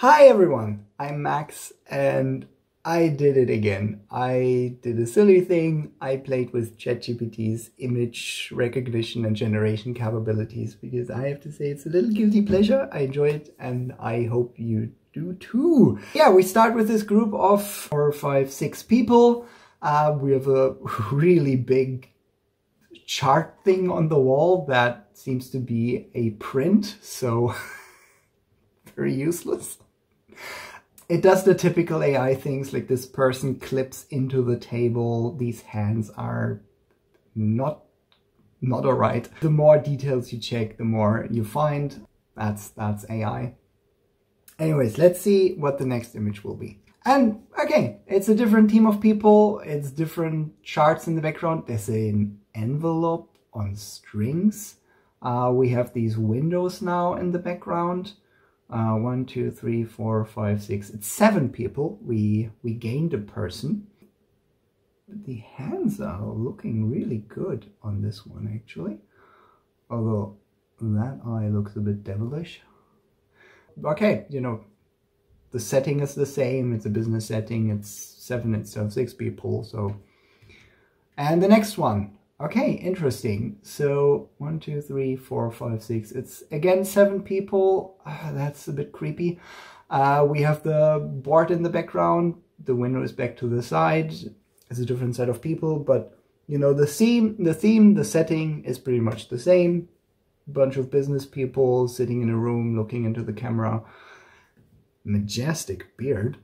Hi everyone, I'm Max and I did it again. I did a silly thing. I played with ChatGPT's image recognition and generation capabilities because I have to say it's a little guilty pleasure. I enjoy it and I hope you do too. Yeah, we start with this group of four, five, six people. Uh, we have a really big chart thing on the wall that seems to be a print, so very useless. It does the typical AI things like this person clips into the table. These hands are not not alright. The more details you check, the more you find. That's that's AI. Anyways, let's see what the next image will be. And again, it's a different team of people. It's different charts in the background. There's an envelope on strings. Uh, we have these windows now in the background. Uh, one, two, three, four, five, six. It's seven people. We we gained a person. The hands are looking really good on this one actually. Although that eye looks a bit devilish. Okay, you know, the setting is the same. It's a business setting. It's seven instead of six people. So, and the next one, Okay, interesting. So one, two, three, four, five, six. It's again seven people. Uh, that's a bit creepy. Uh, we have the board in the background. The window is back to the side. It's a different set of people, but you know the theme, the theme, the setting is pretty much the same. Bunch of business people sitting in a room looking into the camera. Majestic beard.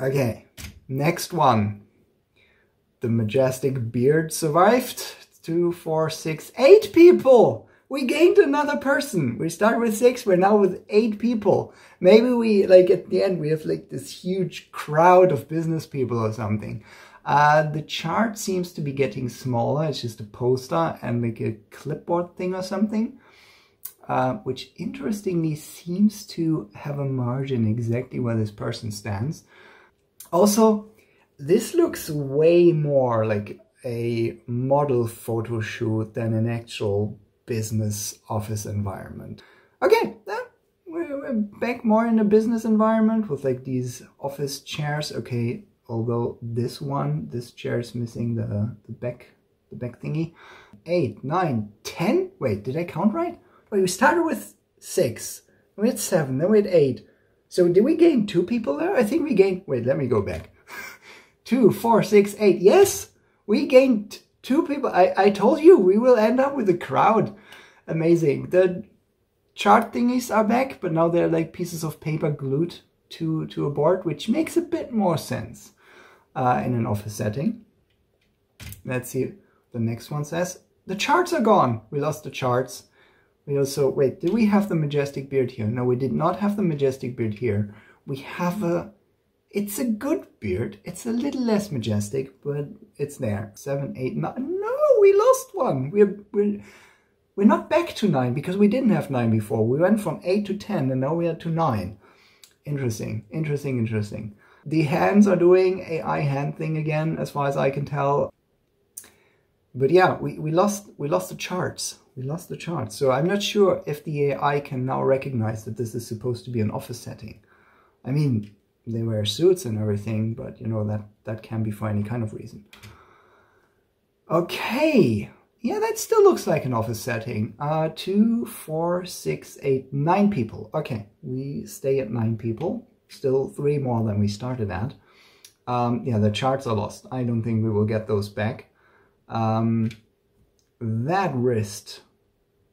Okay, next one the majestic beard survived. Two, four, six, eight people! We gained another person. We start with six, we're now with eight people. Maybe we, like at the end, we have like this huge crowd of business people or something. Uh, the chart seems to be getting smaller. It's just a poster and like a clipboard thing or something. Uh, which interestingly seems to have a margin exactly where this person stands. Also, this looks way more like a model photo shoot than an actual business office environment. Okay, we're back more in a business environment with like these office chairs. Okay, although this one, this chair is missing the, the back, the back thingy. Eight, nine, ten. Wait, did I count right? Wait, we started with six, we had seven, then we had eight. So did we gain two people there? I think we gained, wait, let me go back two, four, six, eight. Yes, we gained two people. I, I told you we will end up with a crowd. Amazing. The chart thingies are back, but now they're like pieces of paper glued to, to a board, which makes a bit more sense uh, in an office setting. Let's see the next one says. The charts are gone. We lost the charts. We also, wait, did we have the majestic beard here? No, we did not have the majestic beard here. We have a it's a good beard. It's a little less majestic, but it's there. Seven, eight, nine. No, we lost one. We're, we're, we're not back to nine because we didn't have nine before. We went from eight to 10 and now we are to nine. Interesting, interesting, interesting. The hands are doing AI hand thing again, as far as I can tell. But yeah, we, we lost we lost the charts. We lost the charts. So I'm not sure if the AI can now recognize that this is supposed to be an office setting. I mean, they wear suits and everything, but you know, that, that can be for any kind of reason. Okay, yeah, that still looks like an office setting. Uh, two, four, six, eight, nine people. Okay, we stay at nine people. Still three more than we started at. Um, yeah, the charts are lost. I don't think we will get those back. Um, that wrist,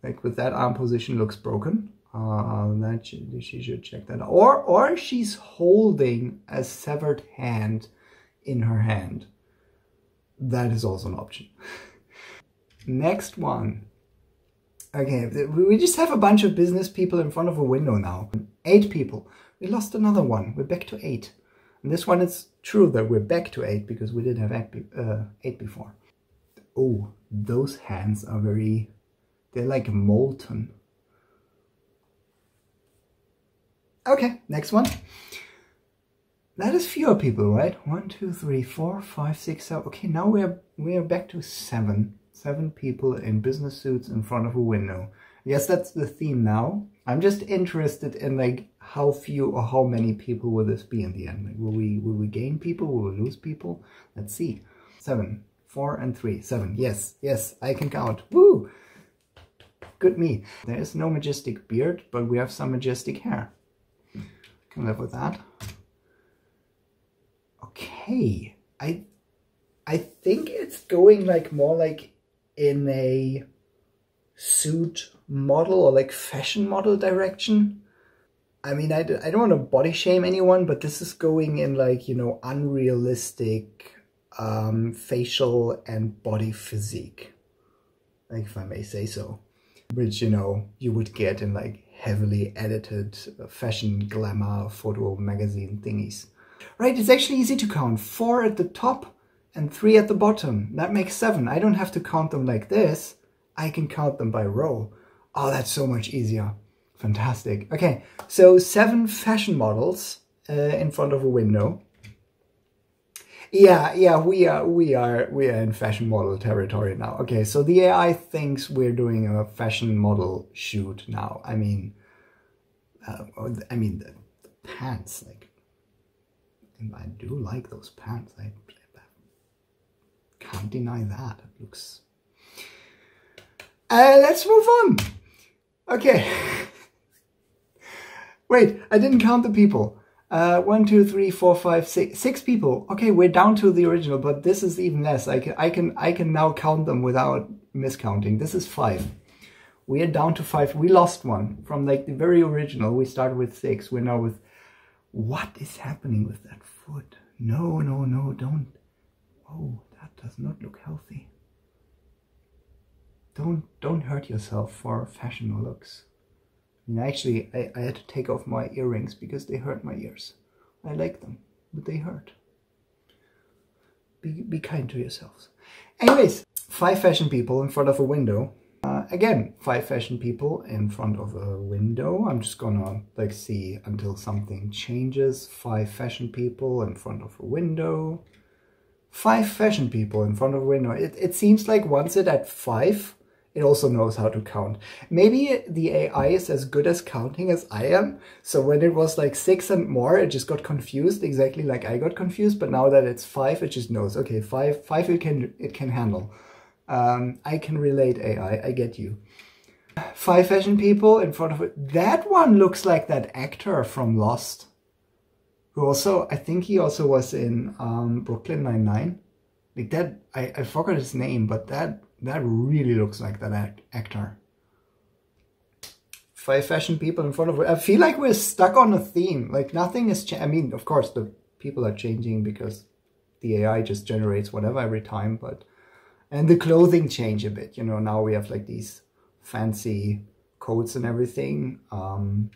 like with that arm position, looks broken. Uh, that she, she should check that. Or, or she's holding a severed hand in her hand. That is also an option. Next one. Okay, we just have a bunch of business people in front of a window now. Eight people. We lost another one. We're back to eight. And this one is true that we're back to eight because we didn't have eight, uh, eight before. Oh, those hands are very, they're like molten. Okay, next one. That is fewer people, right? One, two, three, four, five, six, seven. Okay, now we're we're back to seven. Seven people in business suits in front of a window. Yes, that's the theme now. I'm just interested in like how few or how many people will this be in the end? Like, will we will we gain people? Will we lose people? Let's see. Seven, four, and three. Seven. Yes, yes, I can count. Woo! Good me. There is no majestic beard, but we have some majestic hair. Can live with that. Okay. I I think it's going like more like in a suit model or like fashion model direction. I mean, I, I don't want to body shame anyone, but this is going in like, you know, unrealistic um, facial and body physique, like if I may say so, which, you know, you would get in like heavily edited fashion glamour photo magazine thingies. Right, it's actually easy to count. Four at the top and three at the bottom. That makes seven. I don't have to count them like this. I can count them by row. Oh, that's so much easier. Fantastic. Okay, so seven fashion models uh, in front of a window. Yeah, yeah, we are, we are, we are in fashion model territory now. Okay, so the AI thinks we're doing a fashion model shoot now. I mean, uh, I mean the, the, pants, like, I do like those pants. I, I can't deny that. It looks. Uh, let's move on. Okay. Wait, I didn't count the people. Uh, one, two, three, four, five, six, six people. Okay, we're down to the original, but this is even less. I can, I can, I can now count them without miscounting. This is five. We are down to five. We lost one from like the very original. We started with six. We're now with. What is happening with that foot? No, no, no, don't. Oh, that does not look healthy. Don't, don't hurt yourself for fashion looks. And actually, I, I had to take off my earrings because they hurt my ears. I like them, but they hurt. Be, be kind to yourselves. Anyways, five fashion people in front of a window. Uh, again, five fashion people in front of a window. I'm just gonna like see until something changes. Five fashion people in front of a window. Five fashion people in front of a window. It, it seems like once it at five, it also knows how to count. Maybe the AI is as good as counting as I am. So when it was like six and more, it just got confused exactly like I got confused. But now that it's five, it just knows, okay, five, five it can, it can handle. Um, I can relate AI, I get you. Five fashion people in front of it. That one looks like that actor from Lost. Who also, I think he also was in um, Brooklyn Nine-Nine. Like that, I, I forgot his name, but that that really looks like that act actor. Five fashion people in front of I feel like we're stuck on a theme. Like nothing is I mean, of course, the people are changing because the AI just generates whatever every time, but and the clothing change a bit. You know, now we have like these fancy coats and everything. Um,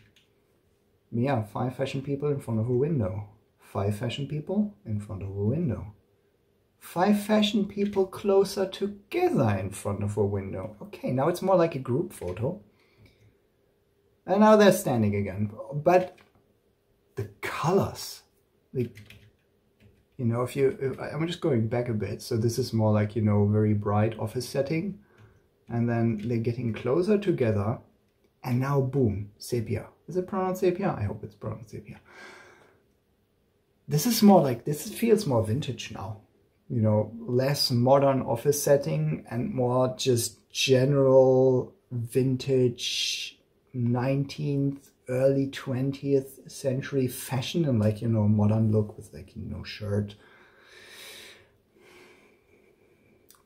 yeah, five fashion people in front of a window. Five fashion people in front of a window five fashion people closer together in front of a window. Okay, now it's more like a group photo. And now they're standing again. But the colors, like, you know, if you, if, I'm just going back a bit. So this is more like, you know, very bright office setting. And then they're getting closer together. And now, boom, sepia. Is it pronounced sepia? I hope it's pronounced sepia. This is more like, this feels more vintage now you know, less modern office setting and more just general vintage 19th, early 20th century fashion and like, you know, modern look with like, you know, shirt.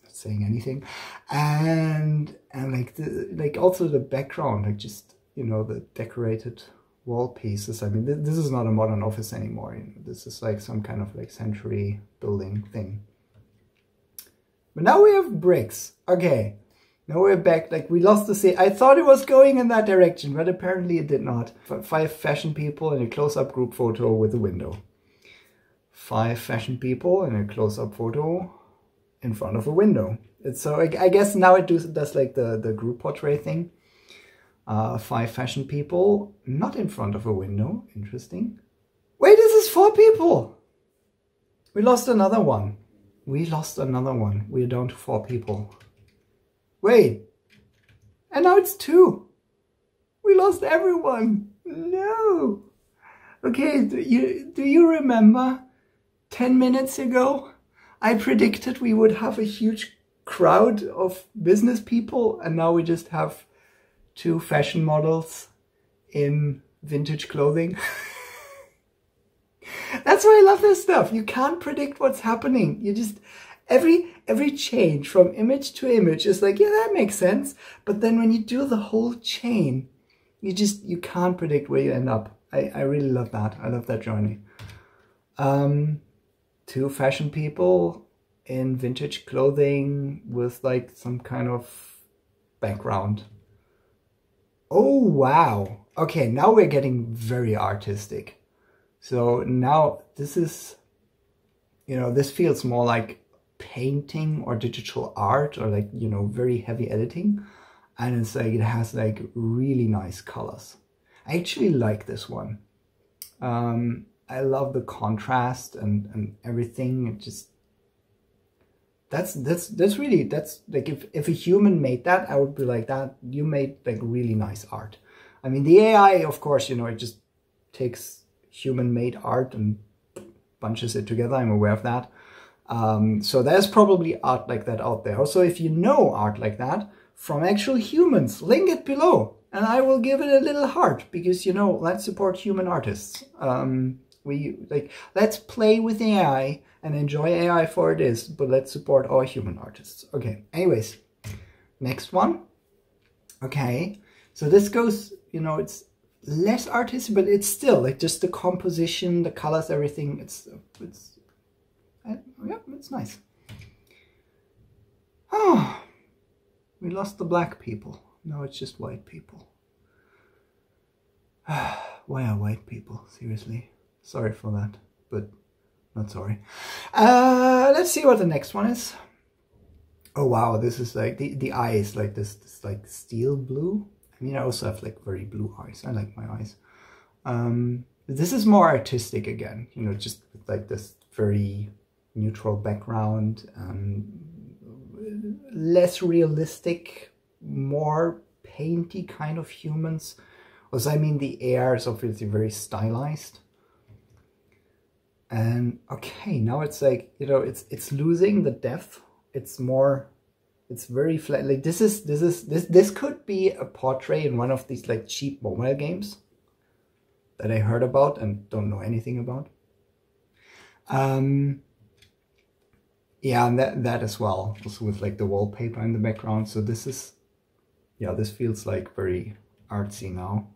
Not saying anything. And, and like the, like also the background, like just, you know, the decorated wall pieces. I mean, th this is not a modern office anymore. You know, this is like some kind of like century building thing. But now we have bricks. Okay. Now we're back. Like we lost the sea. I thought it was going in that direction, but apparently it did not. Five fashion people in a close-up group photo with a window. Five fashion people in a close-up photo in front of a window. It's so I, I guess now it does, does like the, the group portrait thing. Uh, five fashion people not in front of a window. Interesting. Wait, this is four people. We lost another one. We lost another one. We're down to four people. Wait. And now it's two. We lost everyone. No. Okay, do you, do you remember 10 minutes ago I predicted we would have a huge crowd of business people and now we just have two fashion models in vintage clothing. That's why I love this stuff. You can't predict what's happening. You just every every change from image to image is like, yeah, that makes sense. But then when you do the whole chain, you just you can't predict where you end up. I, I really love that. I love that journey. Um, two fashion people in vintage clothing with like some kind of background. Oh wow. Okay, now we're getting very artistic. So now this is, you know, this feels more like painting or digital art or like, you know, very heavy editing. And it's like, it has like really nice colors. I actually like this one. Um, I love the contrast and, and everything. It just, that's, that's, that's really, that's like, if, if a human made that, I would be like that, you made like really nice art. I mean, the AI, of course, you know, it just takes human-made art and bunches it together. I'm aware of that. Um, so there's probably art like that out there. Also, if you know art like that from actual humans, link it below and I will give it a little heart because, you know, let's support human artists. Um, we like, let's play with AI and enjoy AI for it is, but let's support our human artists. Okay, anyways, next one. Okay, so this goes, you know, it's less artistic, but it's still like just the composition, the colors, everything. It's it's uh, yeah, it's nice. Oh, we lost the black people. Now it's just white people. Why are white people? Seriously, sorry for that, but not sorry. Uh, let's see what the next one is. Oh wow, this is like the the eyes like this, this like steel blue. I mean, I also have like very blue eyes. I like my eyes. Um, this is more artistic again, you know, just like this very neutral background, um, less realistic, more painty kind of humans. Also, I mean, the air is obviously very stylized. And okay, now it's like, you know, it's it's losing the depth. It's more it's very flat. Like this is this is this this could be a portrait in one of these like cheap mobile games that I heard about and don't know anything about. Um, yeah, and that that as well, also with like the wallpaper in the background. So this is, yeah, this feels like very artsy now.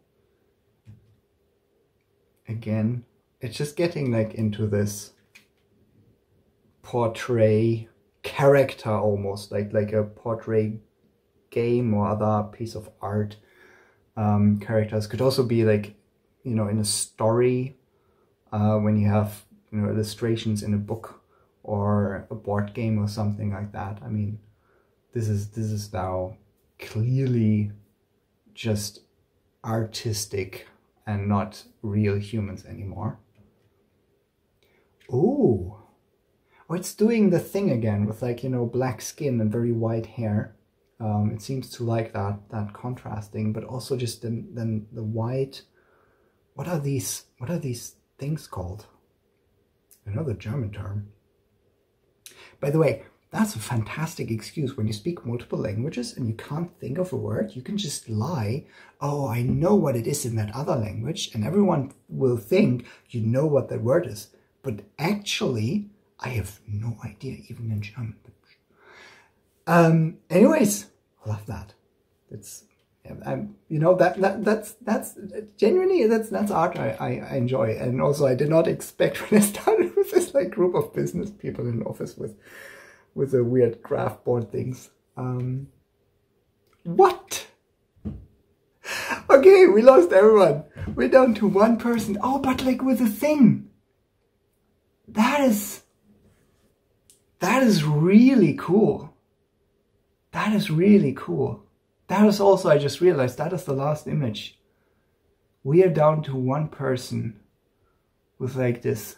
Again, it's just getting like into this portrait character almost like like a portrait game or other piece of art um, characters could also be like you know in a story uh, when you have you know illustrations in a book or a board game or something like that I mean this is this is now clearly just artistic and not real humans anymore. Oh, Oh, it's doing the thing again with like, you know, black skin and very white hair. Um, it seems to like that, that contrasting, but also just then, then the white, what are these, what are these things called? Another German term. By the way, that's a fantastic excuse when you speak multiple languages and you can't think of a word. You can just lie. Oh, I know what it is in that other language. And everyone will think you know what that word is. But actually, I have no idea, even in German. Um, anyways, I love that. It's, I'm, you know, that, that that's that's genuinely that's that's art I, I, enjoy, and also I did not expect when I started with this like group of business people in office with with the weird craft board things. Um, what? Okay, we lost everyone. We're down to one person. Oh, but like with a thing. That is that is really cool. That is really cool. That is also, I just realized, that is the last image. We are down to one person with like this,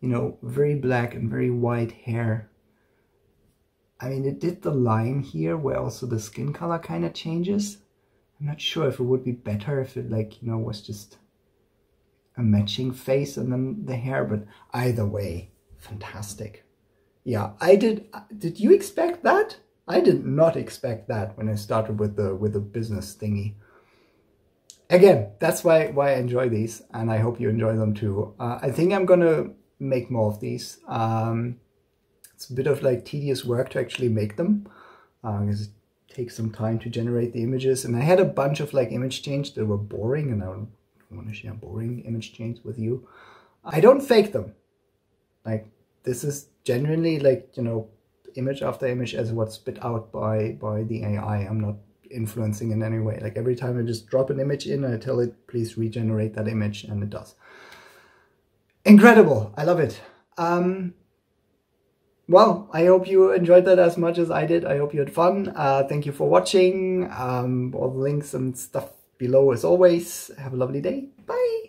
you know, very black and very white hair. I mean, it did the line here where also the skin color kind of changes. I'm not sure if it would be better if it like, you know, was just a matching face and then the hair, but either way, fantastic. Yeah, I did. Did you expect that? I did not expect that when I started with the with the business thingy. Again, that's why why I enjoy these, and I hope you enjoy them too. Uh, I think I'm gonna make more of these. Um, it's a bit of like tedious work to actually make them because uh, it takes some time to generate the images. And I had a bunch of like image change that were boring, and I don't want to share boring image change with you. I don't fake them. Like this is genuinely like you know image after image as what's spit out by by the AI. I'm not influencing in any way. Like every time I just drop an image in, I tell it, please regenerate that image, and it does. Incredible. I love it. Um, well, I hope you enjoyed that as much as I did. I hope you had fun. Uh, thank you for watching. Um, all the links and stuff below as always. Have a lovely day. Bye.